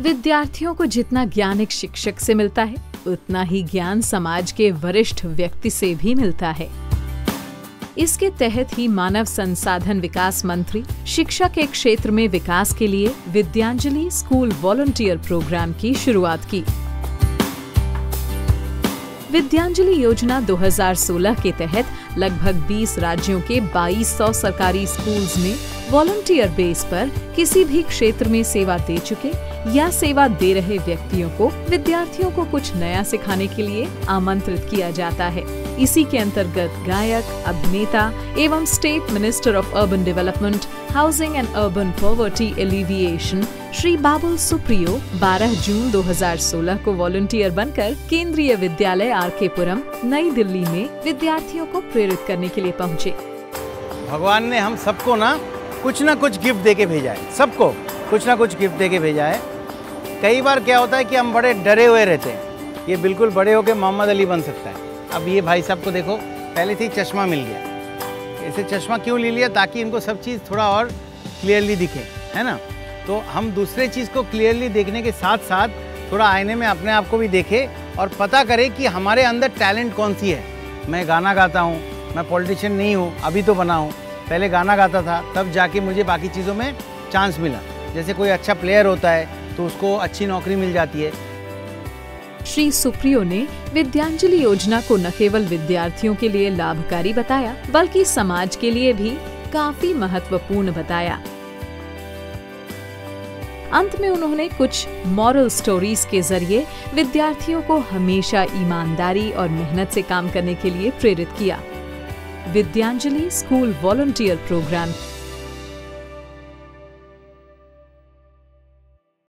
विद्यार्थियों को जितना ज्ञान एक शिक्षक से मिलता है, उतना ही ज्ञान समाज के वरिष्ठ व्यक्ति से भी मिलता है। इसके तहत ही मानव संसाधन विकास मंत्री, शिक्षा के क्षेत्र में विकास के लिए विद्यांजलि स्कूल वॉलंटियर प्रोग्राम की शुरुआत की। विद्यांजलि योजना 2016 के तहत लगभग 20 राज्यों के 2200 सरकारी स्कूल्स में वॉलंटियर बेस पर किसी भी क्षेत्र में सेवा दे चुके या सेवा दे रहे व्यक्तियों को विद्यार्थियों को कुछ नया सिखाने के लिए आमंत्रित किया जाता है। इसी के अंतर्गत गायक, अभिनेता एवं state minister of urban development housing and urban poverty alleviation Shri Babul Supriyo 12 जून 2016 को वॉलंटियर बनकर केंद्रीय विद्यालय आर के पुरम नई दिल्ली में विद्यार्थियों को प्रेरित करने के लिए पहुँचे। भगवान ने हम सबको ना कुछ ना कुछ गिफ्ट दे के भेजा है। सबको कुछ ना कुछ गिफ्ट दे के भेजा है। कई बार क्या होता है कि हम बड़े डरे हुए रहते हैं। ये बिल्कुल बड़े होकर मोहम्मद अली बन सकता है। अब ये भाई साहब को देखो, पहले से ही चश्मा मिल गया। ऐसे चश्मा क्यों ले लिया ताकि इनको सब चीज़ थोड़ा और क्लियरली दिखे, है ना? तो हम दूसरे चीज़ को क्लियरली देखने के साथ साथ थोड़ा आईने में अपने आप को भी देखें और पता करें कि हमारे अंदर टैलेंट कौन सी है। मैं गाना गाता हूँ, मैं पॉलिटिशियन नहीं हूँ, अभी तो बना हूँ। पहले गाना गाता था, तब जाके मुझे बाकी चीज़ों में चांस मिला। जैसे कोई अच्छा प्लेयर होता है तो उसको अच्छी नौकरी मिल जाती है। श्री सुप्रियो ने विद्यांजलि योजना को न केवल विद्यार्थियों के लिए लाभकारी बताया, बल्कि समाज के लिए भी काफ़ी महत्वपूर्ण बताया। अंत में उन्होंने कुछ मॉरल स्टोरीज के ज़रिए विद्यार्थियों को हमेशा ईमानदारी और मेहनत से काम करने के लिए प्रेरित किया। Vidyanjali school volunteer programme